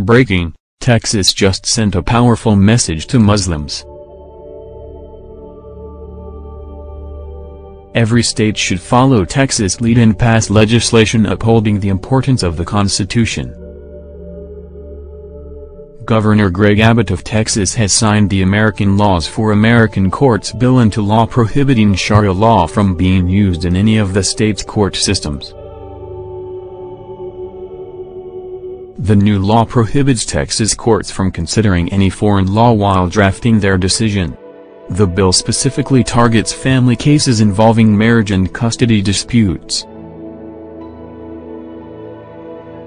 Breaking, Texas just sent a powerful message to Muslims. Every state should follow Texas' lead and pass legislation upholding the importance of the Constitution. Governor Greg Abbott of Texas has signed the American Laws for American Courts bill into law prohibiting Sharia law from being used in any of the state's court systems. The new law prohibits Texas courts from considering any foreign law while drafting their decision. The bill specifically targets family cases involving marriage and custody disputes.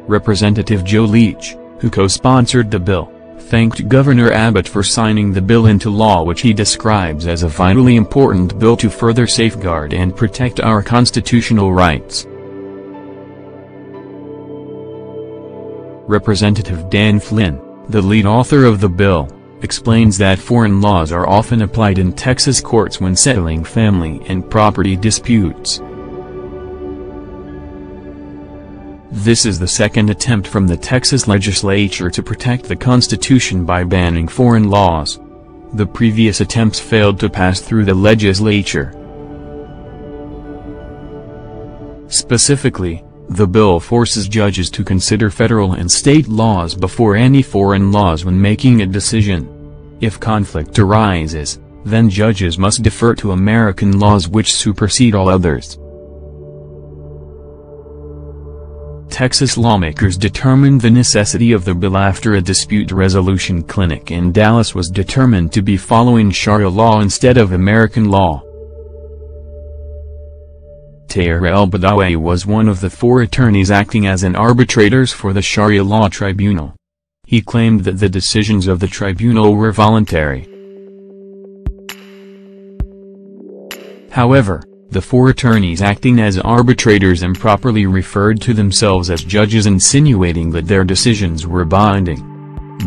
Representative Joe Leech, who co-sponsored the bill, thanked Governor Abbott for signing the bill into law which he describes as a vitally important bill to further safeguard and protect our constitutional rights. Representative Dan Flynn, the lead author of the bill, explains that foreign laws are often applied in Texas courts when settling family and property disputes. This is the second attempt from the Texas legislature to protect the Constitution by banning foreign laws. The previous attempts failed to pass through the legislature. Specifically, the bill forces judges to consider federal and state laws before any foreign laws when making a decision. If conflict arises, then judges must defer to American laws which supersede all others. Texas lawmakers determined the necessity of the bill after a dispute resolution clinic in Dallas was determined to be following Sharia law instead of American law. Taher el-Badawi was one of the four attorneys acting as an arbitrators for the Sharia Law Tribunal. He claimed that the decisions of the tribunal were voluntary. However, the four attorneys acting as arbitrators improperly referred to themselves as judges insinuating that their decisions were binding.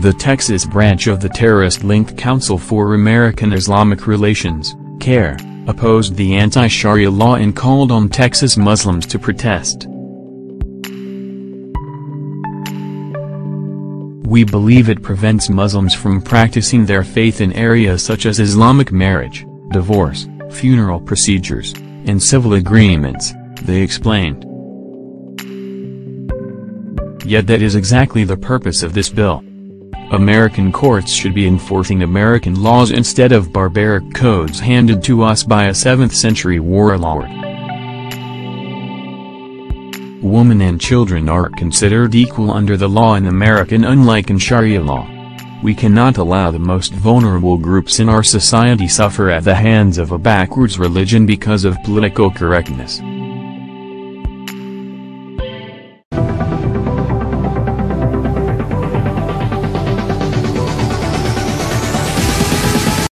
The Texas branch of the terrorist-linked Council for American Islamic Relations, CAIR, opposed the anti-Sharia law and called on Texas Muslims to protest. We believe it prevents Muslims from practicing their faith in areas such as Islamic marriage, divorce, funeral procedures, and civil agreements, they explained. Yet that is exactly the purpose of this bill. American courts should be enforcing American laws instead of barbaric codes handed to us by a 7th-century warlord. Women and children are considered equal under the law in American unlike in Sharia law. We cannot allow the most vulnerable groups in our society suffer at the hands of a backwards religion because of political correctness.